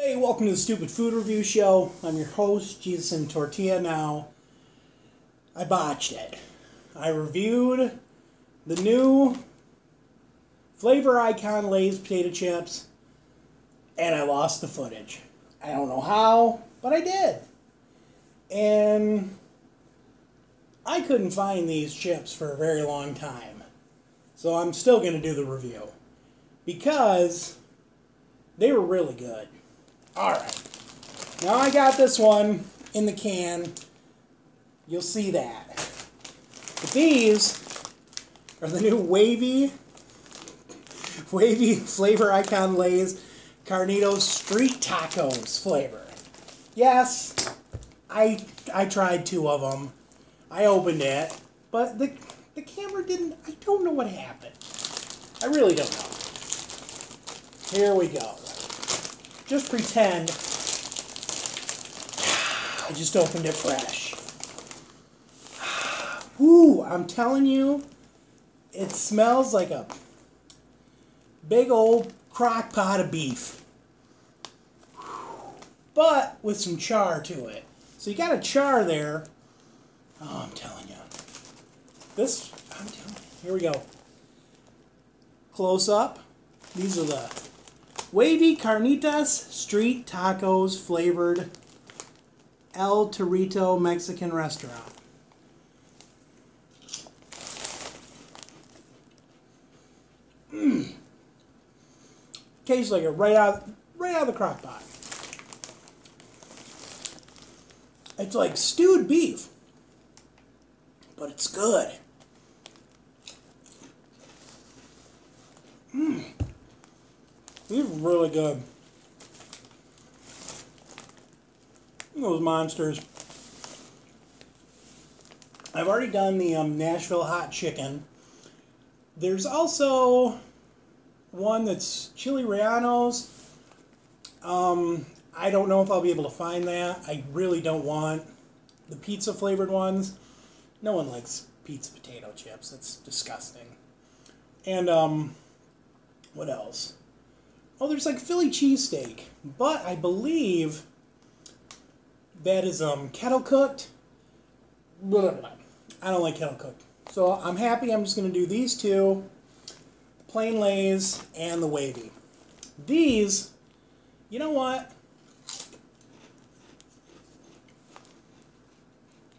Hey, welcome to the Stupid Food Review Show. I'm your host, Jesus and Tortilla. Now, I botched it. I reviewed the new Flavor Icon Lay's potato chips, and I lost the footage. I don't know how, but I did. And I couldn't find these chips for a very long time. So I'm still going to do the review because they were really good. All right. Now I got this one in the can. You'll see that. But these are the new wavy, wavy flavor icon Lay's Carnitas Street Tacos flavor. Yes, I I tried two of them. I opened it, but the the camera didn't. I don't know what happened. I really don't know. Here we go. Just pretend I just opened it fresh. Ooh, I'm telling you, it smells like a big old crock pot of beef. But with some char to it. So you got a char there. Oh, I'm telling you. This, I'm telling you. Here we go. Close up. These are the Wavy Carnitas Street Tacos flavored El Torito Mexican restaurant. Mmm. Tastes like it right out, right out of the crock pot. It's like stewed beef, but it's good. Mmm. These are really good. Those monsters. I've already done the um, Nashville hot chicken. There's also one that's chili rellenos. Um, I don't know if I'll be able to find that. I really don't want the pizza flavored ones. No one likes pizza potato chips. That's disgusting. And um, what else? Oh, there's like Philly cheesesteak, but I believe that is um kettle cooked. Blah, blah, blah. I don't like kettle cooked, so I'm happy. I'm just gonna do these two, plain lays and the wavy. These, you know what?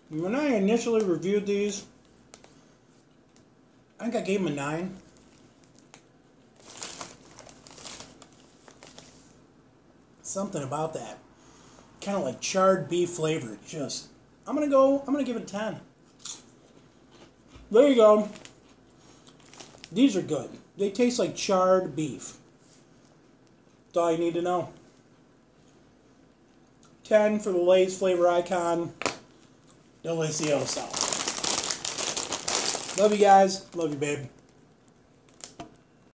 When I initially reviewed these, I think I gave them a nine. Something about that. Kind of like charred beef flavor. Just, I'm going to go, I'm going to give it a 10. There you go. These are good. They taste like charred beef. That's all you need to know. 10 for the Lay's flavor icon. Delicioso. Love you guys. Love you, babe.